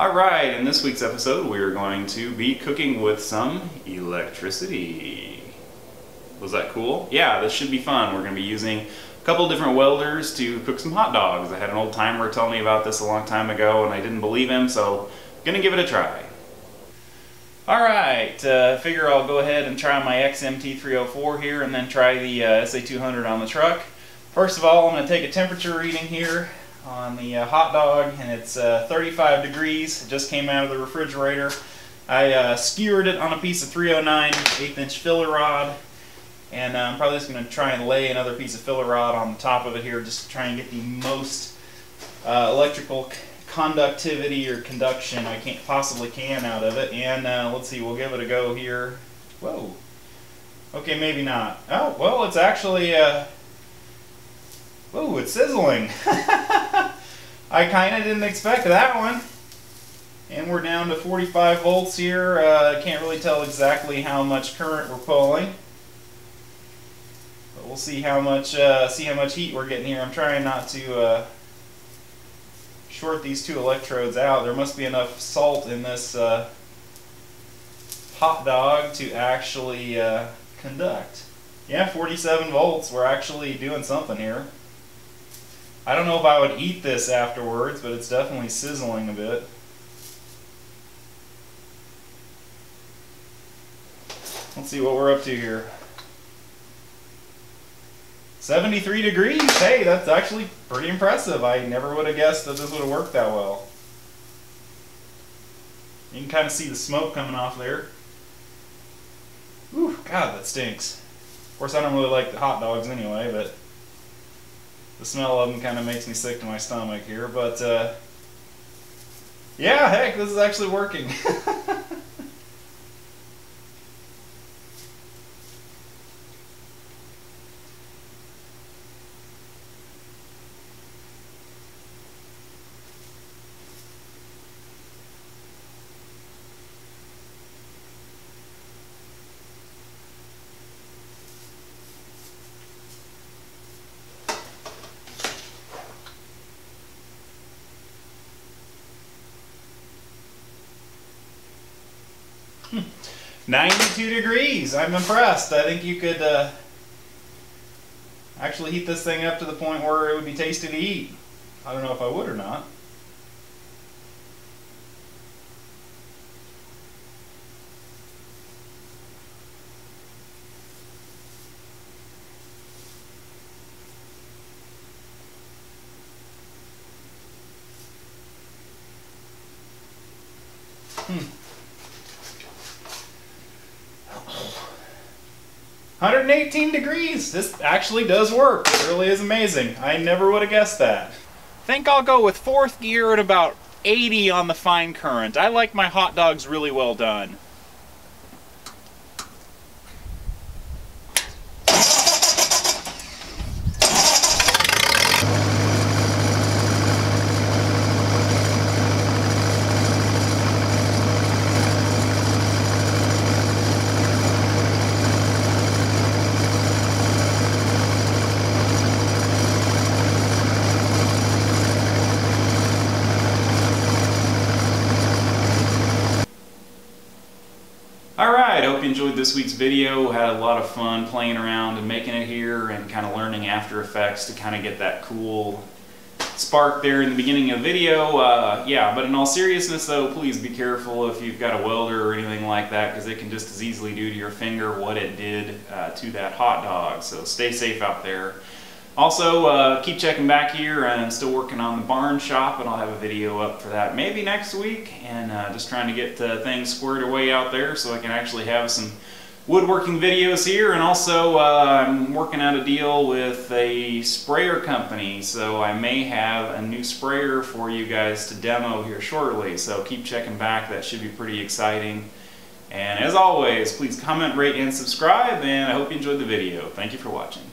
Alright, in this week's episode we are going to be cooking with some electricity. Was that cool? Yeah, this should be fun. We're going to be using a couple different welders to cook some hot dogs. I had an old timer tell me about this a long time ago and I didn't believe him, so I'm going to give it a try. Alright, uh, figure I'll go ahead and try my XMT304 here and then try the uh, SA200 on the truck. First of all, I'm going to take a temperature reading here on the uh, hot dog and it's uh, 35 degrees. It just came out of the refrigerator. I uh, skewered it on a piece of 309 eighth inch filler rod and uh, I'm probably just going to try and lay another piece of filler rod on the top of it here just to try and get the most uh, electrical conductivity or conduction I can't possibly can out of it and uh, let's see we'll give it a go here. Whoa. Okay, maybe not. Oh, well, it's actually Ooh, it's sizzling. I kind of didn't expect that one. And we're down to 45 volts here. Uh, I can't really tell exactly how much current we're pulling. But we'll see how much uh, see how much heat we're getting here. I'm trying not to uh, short these two electrodes out. There must be enough salt in this uh, hot dog to actually uh, conduct. Yeah, 47 volts. We're actually doing something here. I don't know if I would eat this afterwards, but it's definitely sizzling a bit. Let's see what we're up to here. 73 degrees. Hey, that's actually pretty impressive. I never would have guessed that this would have worked that well. You can kind of see the smoke coming off there. Ooh, God, that stinks. Of course, I don't really like the hot dogs anyway, but the smell of them kind of makes me sick to my stomach here, but uh, yeah, heck, this is actually working. 92 degrees. I'm impressed. I think you could uh, actually heat this thing up to the point where it would be tasty to eat. I don't know if I would or not. Hmm. 118 degrees. This actually does work. It really is amazing. I never would have guessed that. think I'll go with fourth gear at about 80 on the fine current. I like my hot dogs really well done. Alright hope you enjoyed this week's video. Had a lot of fun playing around and making it here and kind of learning After Effects to kind of get that cool spark there in the beginning of the video. Uh, yeah, but in all seriousness though, please be careful if you've got a welder or anything like that because it can just as easily do to your finger what it did uh, to that hot dog. So stay safe out there. Also, uh, keep checking back here. I'm still working on the barn shop, and I'll have a video up for that maybe next week. And uh, just trying to get uh, things squared away out there so I can actually have some woodworking videos here. And also, uh, I'm working out a deal with a sprayer company, so I may have a new sprayer for you guys to demo here shortly. So keep checking back. That should be pretty exciting. And as always, please comment, rate, and subscribe, and I hope you enjoyed the video. Thank you for watching.